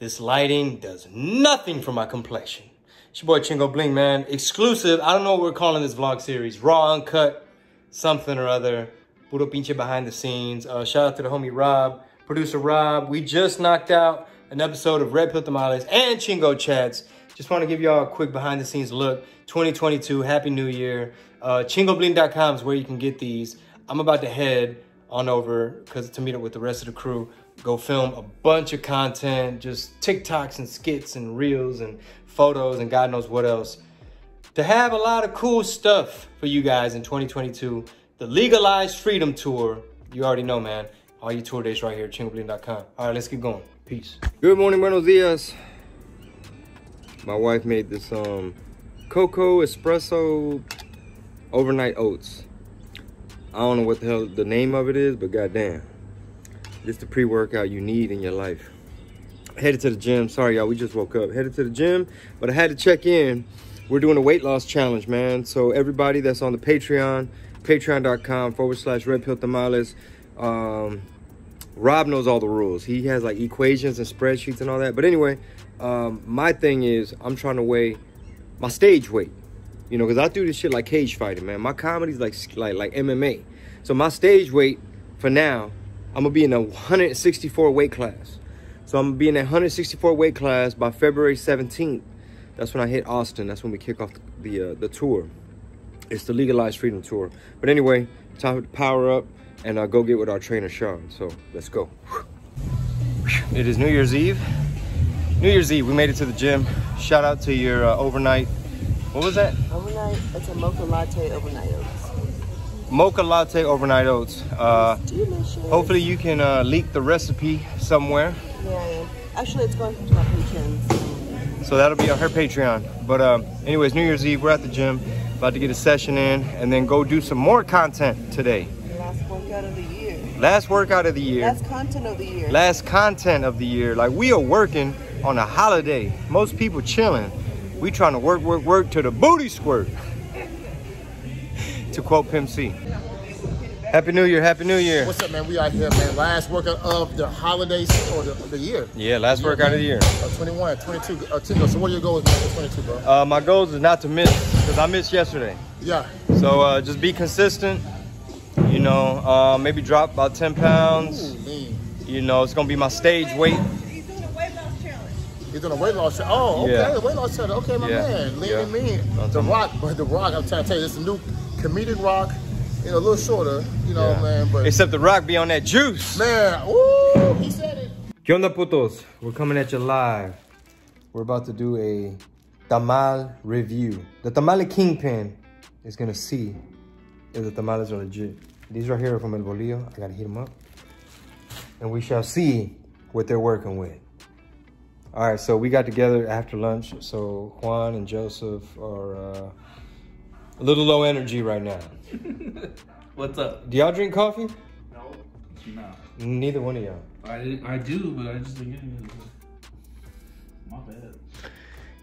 This lighting does nothing for my complexion. It's your boy Chingo Bling, man. Exclusive. I don't know what we're calling this vlog series. Raw, uncut, something or other. Puro pinche behind the scenes. Uh, shout out to the homie Rob, producer Rob. We just knocked out an episode of Red Pill Tamales and Chingo Chats. Just want to give y'all a quick behind the scenes look. 2022, Happy New Year. Uh, ChingoBling.com is where you can get these. I'm about to head on over because to meet up with the rest of the crew go film a bunch of content, just TikToks and skits and reels and photos and God knows what else. To have a lot of cool stuff for you guys in 2022. The Legalized Freedom Tour. You already know, man. All your tour dates right here at chingoBling.com. All right, let's get going. Peace. Good morning, buenos dias. My wife made this um cocoa espresso overnight oats. I don't know what the hell the name of it is, but goddamn. This the pre-workout you need in your life. Headed to the gym. Sorry, y'all. We just woke up. Headed to the gym, but I had to check in. We're doing a weight loss challenge, man. So everybody that's on the Patreon, patreon.com forward slash red pill tamales. Um, Rob knows all the rules. He has like equations and spreadsheets and all that. But anyway, um, my thing is I'm trying to weigh my stage weight. You know, because I do this shit like cage fighting, man. My comedy's like like like MMA. So my stage weight for now I'm gonna be in a 164 weight class. So I'm gonna be in a 164 weight class by February 17th. That's when I hit Austin. That's when we kick off the uh, the tour. It's the Legalized Freedom Tour. But anyway, time to power up and uh, go get with our trainer Sean. So let's go. It is New Year's Eve. New Year's Eve, we made it to the gym. Shout out to your uh, overnight. What was that? Overnight, it's a mocha latte overnight mocha latte overnight oats. Uh, hopefully you can uh, leak the recipe somewhere. Yeah. Actually, it's going to my Patreon. So that'll be on her Patreon. But um, anyways, New Year's Eve, we're at the gym, about to get a session in, and then go do some more content today. Last workout of the year. Last workout of the year. Last content of the year. Last content of the year. Like we are working on a holiday. Most people chilling. We trying to work, work, work to the booty squirt to quote Pimp C. Happy New Year, Happy New Year. What's up, man? We out here, man. Last workout of the holidays or the, the year. Yeah, last year, workout man. of the year. Uh, 21, 22. Uh, Chingo, so what are your goals for 22, bro? Uh, my goals is not to miss, because I missed yesterday. Yeah. So uh, just be consistent. You know, uh, maybe drop about 10 pounds. Ooh, you know, it's going to be my stage weight. He's doing a weight loss challenge. He's doing a weight loss challenge. Oh, okay. Yeah. Weight loss challenge. Okay, my yeah. man. Lean yeah. and mean. The Rock, but The Rock, I'm trying to tell you, this is new comedic rock, you know, a little shorter, you know, yeah. man. But except the rock be on that juice. Man, ooh, he said it. ¿Qué onda, putos? We're coming at you live. We're about to do a tamal review. The tamale kingpin is gonna see if the tamales are legit. These right here are from El Bolillo. I gotta heat them up. And we shall see what they're working with. All right, so we got together after lunch. So Juan and Joseph are uh, a little low energy right now. What's up? Do y'all drink coffee? No. No. Neither one of y'all. I, I do, but I just didn't get think my bad.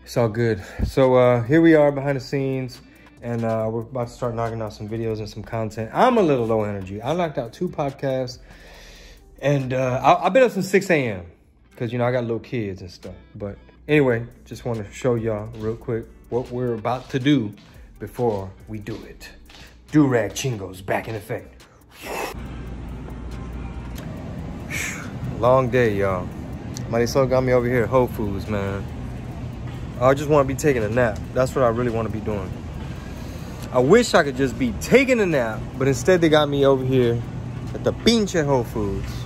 It's all good. So uh, here we are behind the scenes, and uh, we're about to start knocking out some videos and some content. I'm a little low energy. I knocked out two podcasts, and uh, I, I've been up since 6 a.m. because, you know, I got little kids and stuff. But anyway, just want to show y'all real quick what we're about to do before we do it. Do-rag chingos back in effect. Long day, y'all. Marisol got me over here at Whole Foods, man. I just want to be taking a nap. That's what I really want to be doing. I wish I could just be taking a nap, but instead they got me over here at the pinche Whole Foods.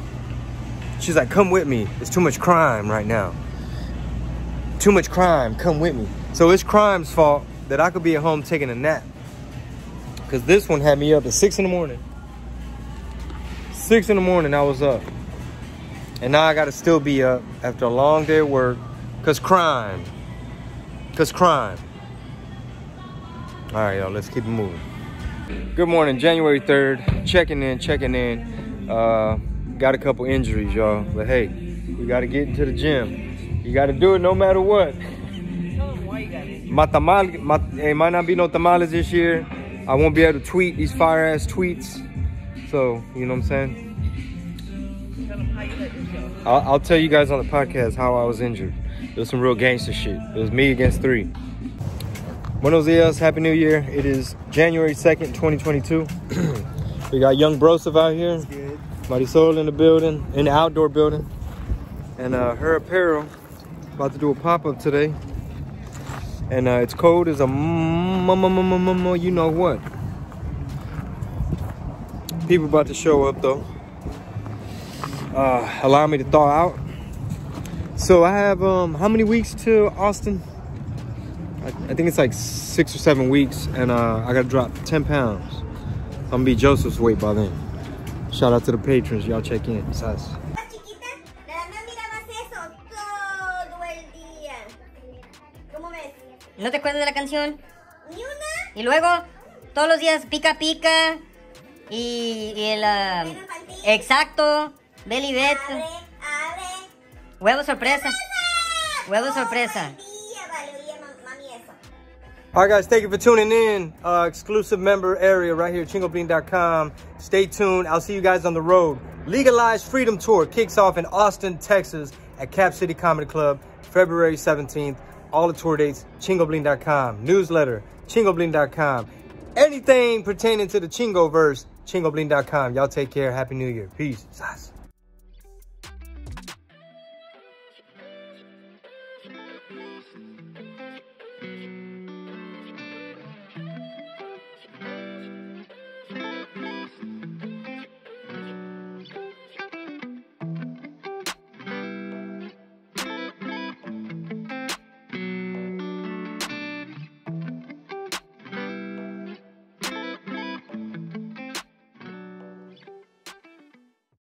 She's like, come with me. It's too much crime right now. Too much crime, come with me. So it's crime's fault that I could be at home taking a nap. Because this one had me up at 6 in the morning. 6 in the morning, I was up. And now I got to still be up after a long day of work. Because crime. Because crime. All right, y'all, let's keep it moving. Good morning, January 3rd. Checking in, checking in. Uh, got a couple injuries, y'all. But hey, we got to get into the gym. You got to do it no matter what my tamal, my, it might not be no tamales this year. I won't be able to tweet these fire ass tweets. So, you know what I'm saying? Tell them how you. I'll, I'll, tell you guys on the podcast how I was injured. It was some real gangster shit. It was me against three. Buenos dias, Happy New Year. It is January 2nd, 2022. we got young Broseph out here. Marisol in the building, in the outdoor building. And uh, her apparel, about to do a pop-up today. And uh, its cold is a you know what. People about to show up though. Uh, allow me to thaw out. So I have, um, how many weeks to Austin? I, I think it's like six or seven weeks and uh, I gotta drop 10 pounds. I'm gonna be Joseph's weight by then. Shout out to the patrons, y'all check in. Sas. ¿No te acuerdas de la canción? Ni una. Y luego, todos los días pica pica. Y, y el... Uh, exacto. Belly Bet. Huevo sorpresa. Huevo sorpresa. All right, guys, thank you for tuning in. Uh, exclusive member area right here, chingobling.com. Stay tuned. I'll see you guys on the road. Legalized Freedom Tour kicks off in Austin, Texas at Cap City Comedy Club, February 17th. All the tour dates, chingobling.com. Newsletter, chingobling.com. Anything pertaining to the Chingoverse, chingobling.com. Y'all take care. Happy New Year. Peace. Sass.